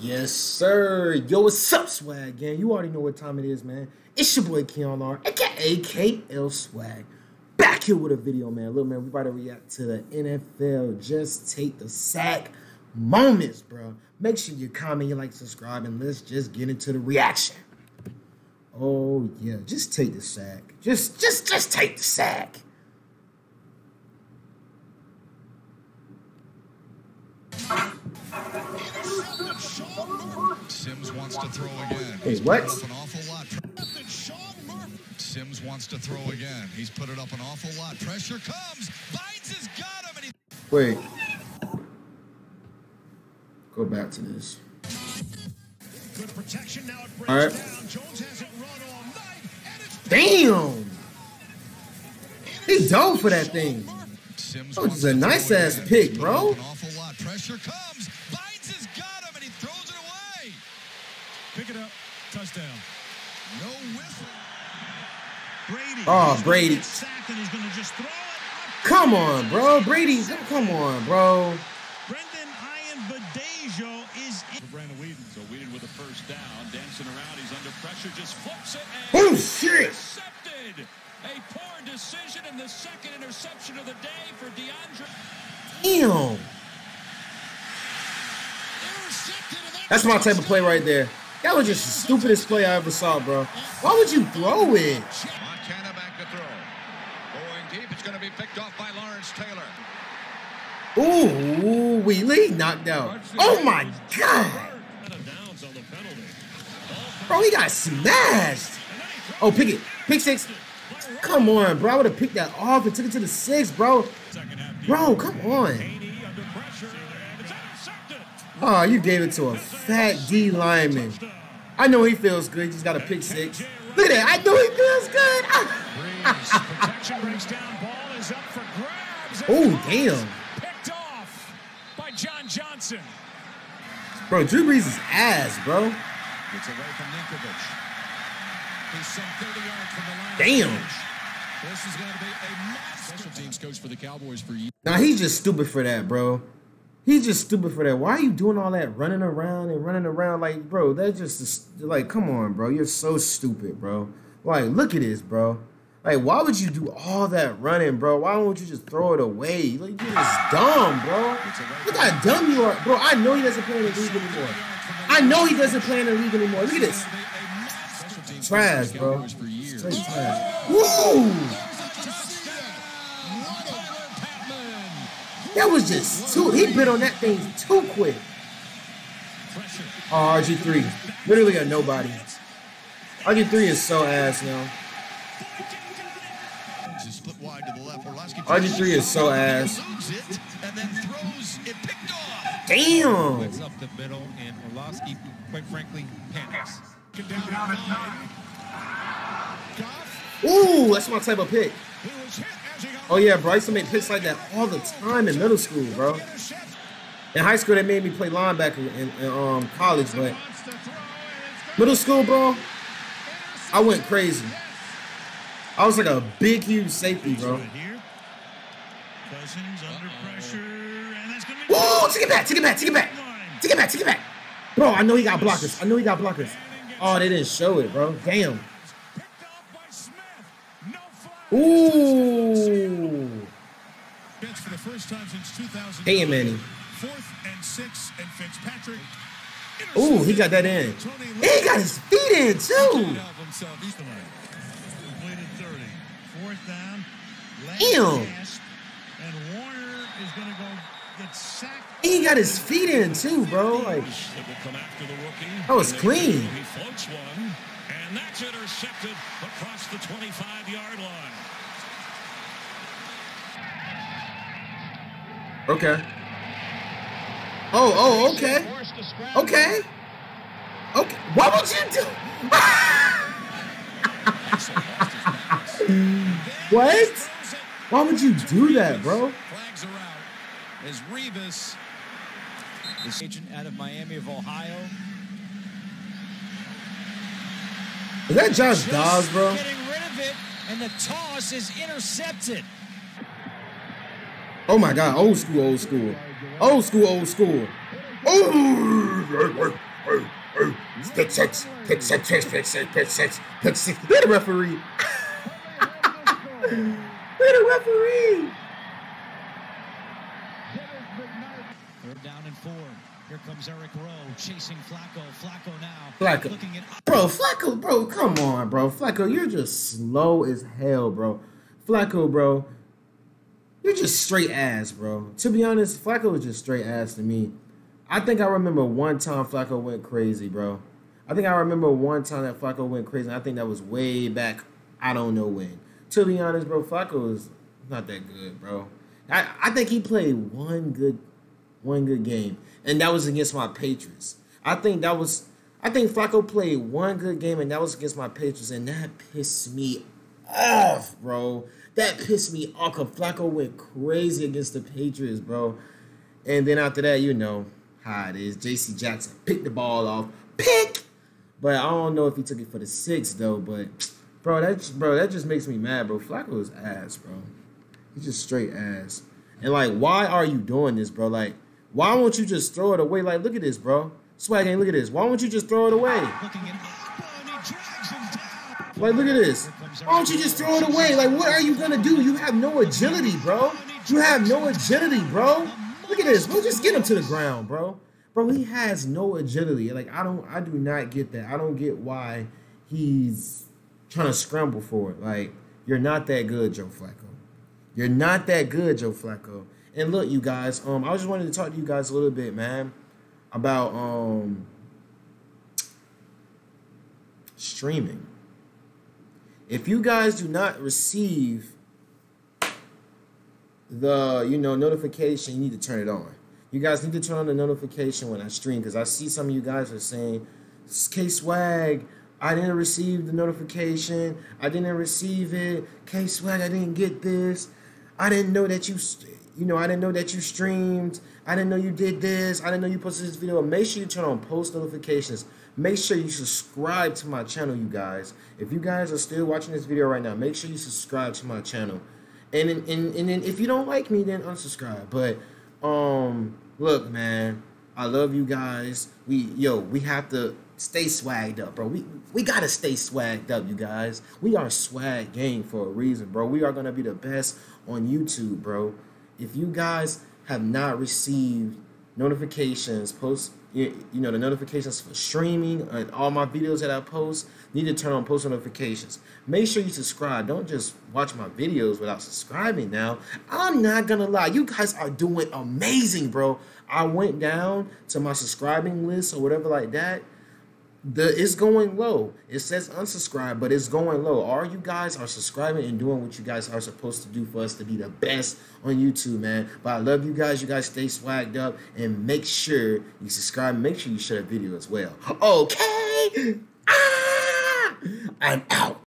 Yes, sir. Yo, what's up, Swag Gang? You already know what time it is, man. It's your boy Keon R, aka KL Swag. Back here with a video, man. Look, man, we about to react to the NFL Just Take the Sack moments, bro. Make sure you comment, you like, subscribe, and let's just get into the reaction. Oh yeah, just take the sack. Just, just, just take the sack. Sims wants to throw again. He's what? an awful lot. Sims wants to throw again. He's put it up an awful lot. Pressure comes. Bites has got him, and he Wait. Go back to this. Good protection. Now it All right. down. Jones hasn't run all night, and it's Damn. He's dove for that thing. Sims Oh, this is a nice ass pick, bro. up An awful lot. Pressure comes. Bites has got him, and he throws it away. Pick it up. Touchdown. No whistle. Brady. Oh, Brady. sacked, and he's going to just throw it. Come on, bro. Brady, come on, bro. Brendan Ian Badejo is in. Brandon Weeden. So Weeden with a first down, dancing around. He's under pressure, just flips it Oh, shit. intercepted. A poor decision and the second interception of the day for DeAndre. Damn. That's my type of play right there. That was just the stupidest play I ever saw, bro. Why would you throw it? Montana back to throw. Going deep. It's going to be picked off by Lawrence Taylor. Ooh, we knocked out. Oh my god. downs on the penalty. Bro, he got smashed. Oh, pick it. Pick six. Come on, bro. I would have picked that off and took it to the six, bro. Bro, come on. Haney under pressure, and it's intercepted. Oh, you gave it to a fat D lineman. I know he feels good. He's got a pick six. Look at that. I know he feels good. Ah, ah, ah. Protection breaks down. Ball is up for grabs. Oh, damn. Picked off by John Johnson. Bro, Drew Brees is ass, bro. Gets away from Ninkovich. He's some 30 yards from the line. Damn. This is going to be a. Special teams coach for the Cowboys for years. Nah, he's just stupid for that, bro. He's just stupid for that. Why are you doing all that running around and running around? Like, bro, that's just like, come on, bro. You're so stupid, bro. Like, look at this, bro. Like, why would you do all that running, bro? Why don't you just throw it away? Like, you're just dumb, bro. Look how dumb you are, bro. I know he doesn't play in the league anymore. I know he doesn't play in the league anymore. Look at this. Trash, bro. Trash. That was just too. He bit on that thing too quick. Oh, RG3. Literally a nobody. RG3 is so ass now. Just split wide to the left. Orlovsky RG3 is so ass. And then throws it picked off. Damn. Blitz up the middle, and Orlovsky, quite frankly, panics. Ooh, that's my type of pick. Oh yeah, bro. I used to make picks like that all the time in middle school, bro. In high school, they made me play linebacker in, in um, college, but middle school, bro, I went crazy. I was like a big, huge safety, bro. Here. Cousins under pressure, and that's going to be. Whoa, take it back, take it back, take it back. Take it back, take it back. Bro, I know he got blockers. I know he got blockers. Oh, they didn't show it, bro. Damn. Ooh. For the first time since 2000. Hey, Manny. Fourth and six, and Fitzpatrick. Ooh, he got that in. He got his feet in, too. Completed 30. Fourth down. Damn. pass, And Warner is going to go get sacked. He got his feet in, too, bro. Like, It will come after the rookie. That was clean. He floats one, and that's intercepted across the 25-yard line. okay. Oh, oh, okay. Okay. Okay. What would you do? what? Why would you do that, bro? Flags are out as Revis, this agent out of Miami of Ohio. Is that Josh Dobbs, bro? Getting rid of it, and the toss is intercepted. Oh my God, old school, old school, old school, old school. Oh, pick six, pick six, pick six, pick six, pick six. They're the referee. They're the referee. Third down and four. Here comes Eric Rowe chasing Flacco. Flacco now. Flacco. Looking at Bro, Flacco, bro, come on, bro. Flacco, you're just slow as hell, bro. Flacco, bro, you're just straight ass, bro. To be honest, Flacco was just straight ass to me. I think I remember one time Flacco went crazy, bro. I think I remember one time that Flacco went crazy. I think that was way back. I don't know when. To be honest, bro, Flacco is not that good, bro. I, I think he played one good one good game, and that was against my Patriots. I think that was I think Flacco played one good game, and that was against my Patriots, and that pissed me off, bro. That pissed me off. Cause Flacco went crazy against the Patriots, bro. And then after that, you know how it is. J.C. Jackson picked the ball off, pick. But I don't know if he took it for the six though. But bro, that bro, that just makes me mad, bro. Flacco is ass, bro. He's just straight ass. And like, why are you doing this, bro? Like, why won't you just throw it away? Like, look at this, bro. Swag ain't look at this. Why won't you just throw it away? Like, look at this. Why don't you just throw it away? Like, what are you gonna do? You have no agility, bro. You have no agility, bro. Look at this. We'll just get him to the ground, bro. Bro, he has no agility. Like, I don't, I do not get that. I don't get why he's trying to scramble for it. Like, you're not that good, Joe Flacco. You're not that good, Joe Flacco. And look, you guys, um, I just wanted to talk to you guys a little bit, man, about um streaming. If you guys do not receive the you know notification, you need to turn it on. You guys need to turn on the notification when I stream because I see some of you guys are saying, K Swag, I didn't receive the notification. I didn't receive it. K Swag, I didn't get this. I didn't know that you, you know, I didn't know that you streamed. I didn't know you did this. I didn't know you posted this video. Make sure you turn on post notifications. Make sure you subscribe to my channel, you guys. If you guys are still watching this video right now, make sure you subscribe to my channel. And and, and, and then if you don't like me, then unsubscribe. But um, look, man, I love you guys. We yo, we have to stay swagged up, bro. We we gotta stay swagged up, you guys. We are swag gang for a reason, bro. We are gonna be the best on YouTube, bro. If you guys have not received notifications, post you, know the notifications for streaming and all my videos that I post, need to turn on post notifications. Make sure you subscribe. Don't just watch my videos without subscribing now. I'm not gonna lie, you guys are doing amazing, bro. I went down to my subscribing list or whatever like that the it's going low. It says unsubscribe, but it's going low. All you guys are subscribing and doing what you guys are supposed to do for us to be the best on YouTube, man. But I love you guys. You guys stay swagged up and make sure you subscribe. Make sure you share the video as well. Okay. Ah! I'm out.